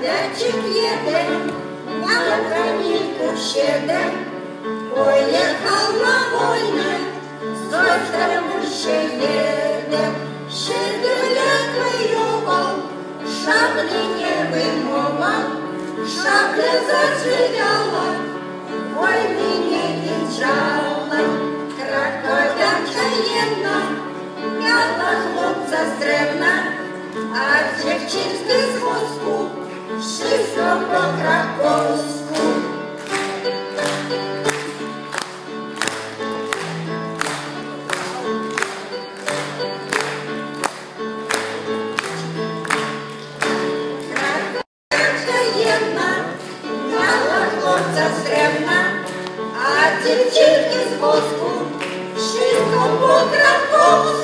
Хлопчик їде, на камінку щеде, поїхав на войне, зострому ще їде, ще далеко воював, шаблі не вимовав, шабля зацвіляла, войни не кінчала, краковянка єдна, м'яла хлопця стребна, а дівчинки з дівчинки з воску, швидко по Краковську.